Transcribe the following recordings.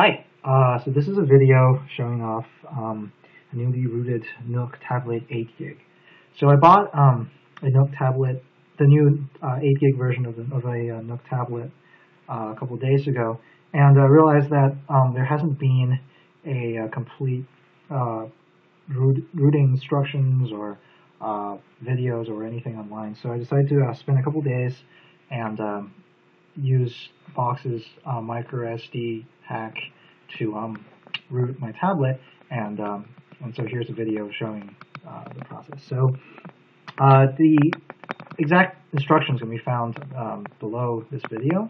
Hi, uh, so this is a video showing off um, a newly rooted Nook tablet 8 gig. So I bought um, a Nook tablet, the new uh, 8 gig version of, the, of a uh, Nook tablet uh, a couple days ago, and I realized that um, there hasn't been a, a complete uh, root, rooting instructions or uh, videos or anything online. So I decided to spend a couple days and um, use Box's uh, micro SD hack to um, root my tablet, and um, and so here's a video showing uh, the process. So uh, the exact instructions can be found um, below this video,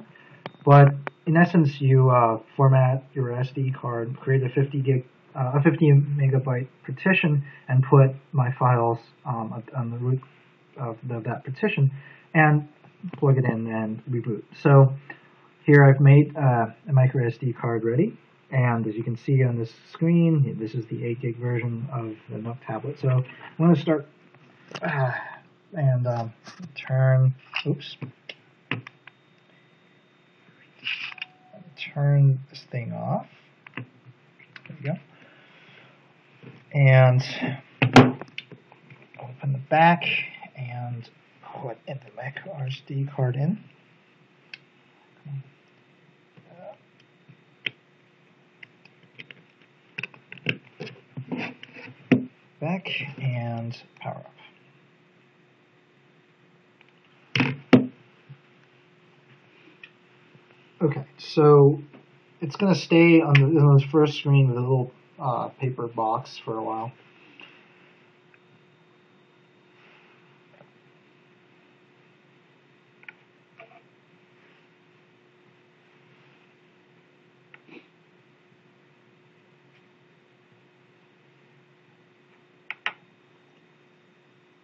but in essence, you uh, format your SD card, create a 50 gig, uh, a 50 megabyte partition, and put my files um, on the root of the, that partition, and plug it in and reboot. So here I've made uh, a micro SD card ready, and as you can see on this screen, this is the 8 gig version of the Nook tablet. So I'm going to start uh, and um, turn, oops, turn this thing off. There we go. And open the back and put in the micro SD card in. Back and power up. Okay, so it's going to stay on the, on the, first screen with a little uh, paper box for a while.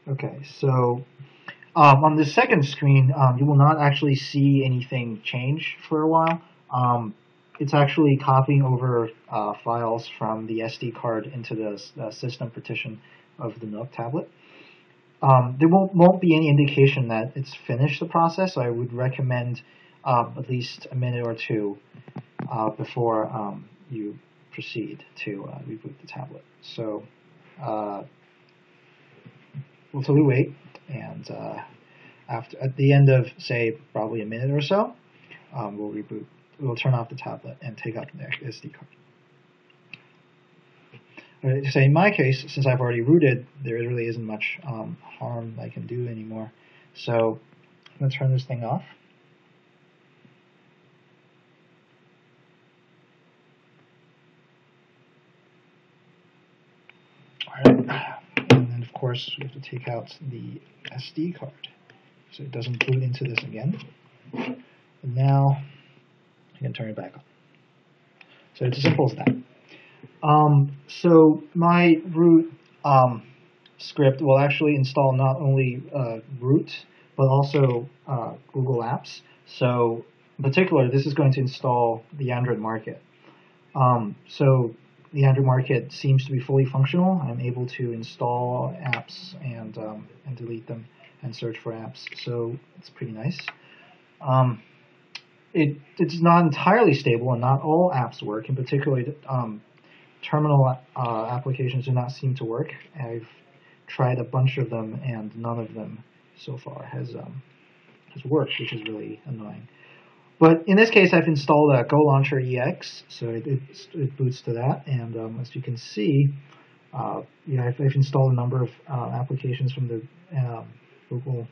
Okay, so um, on the second screen, um, you will not actually see anything change for a while. Um, it's actually copying over uh, files from the SD card into the, the, system partition of the Nook tablet. Um, there won't, won't be any indication that it's finished the process, so I would recommend uh, at least a minute or two uh, before um, you proceed to uh, reboot the tablet. So until we wait, and uh, after at the end of say probably a minute or so, um, we'll reboot. We'll turn off the tablet and take out the SD card. Right, so in my case, since I've already rooted, there really isn't much um, harm I can do anymore. So I'm to turn this thing off. All right course, we have to take out the SD card so it doesn't boot into this again. And now I can turn it back on. So it's as simple as that. Um, so my root um, script will actually install not only uh, root, but also uh, Google Apps. So in particular, this is going to install the Android market. Um, so the Android market seems to be fully functional. I'm able to install apps and, um, and delete them and search for apps, so it's pretty nice. Um, it, it's not entirely stable and not all apps work, in particular um, terminal uh, applications do not seem to work. I've tried a bunch of them and none of them so far has, um, has worked, which is really annoying. But in this case, I've installed a Go Launcher EX, so it, it, it boots to that. And um, as you can see, uh, you know, I've, I've, installed a number of uh, applications from the um, Google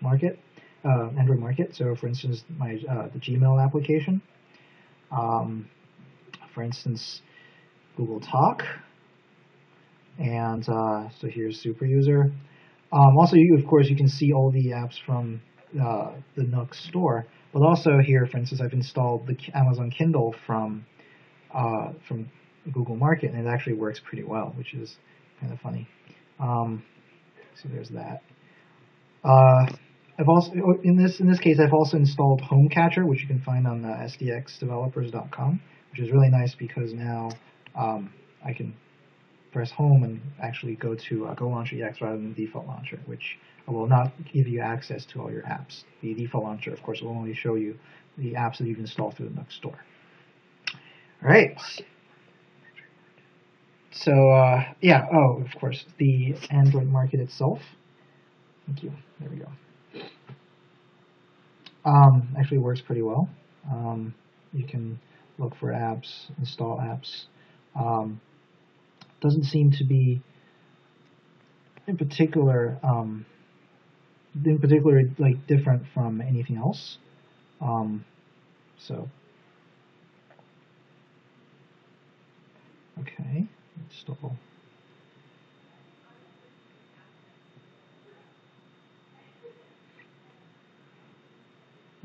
Market, uh, Android Market. So, for instance, my uh, the Gmail application. Um, for instance, Google Talk. And uh, so here's Super User. Um, also, you, of course, you can see all the apps from uh, the Nook store. But also here, for instance, I've installed the Amazon Kindle from uh, from Google Market, and it actually works pretty well, which is kind of funny. Um, so there's that. Uh, I've also in this in this case I've also installed Home Catcher, which you can find on the xda-developers.com, which is really nice because now um, I can press home and actually go to uh, Go Launcher EX rather than default launcher, which will not give you access to all your apps. The default launcher, of course, will only show you the apps that you've installed through the Nook store. All right. So uh, yeah. Oh, of course, the Android market itself. Thank you. There we go. Um, actually works pretty well. Um, you can look for apps, install apps. Um, doesn't seem to be in particular um, in particular like different from anything else. Um, so okay, install.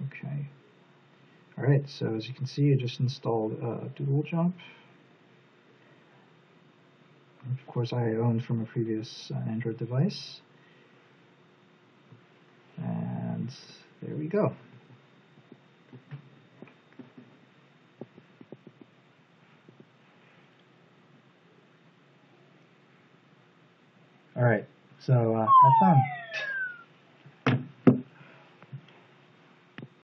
Okay. All right, so as you can see, I just installed uh, Doodle Jump. Course, I owned from a previous uh, Android device. And there we go. All right, so uh, have fun.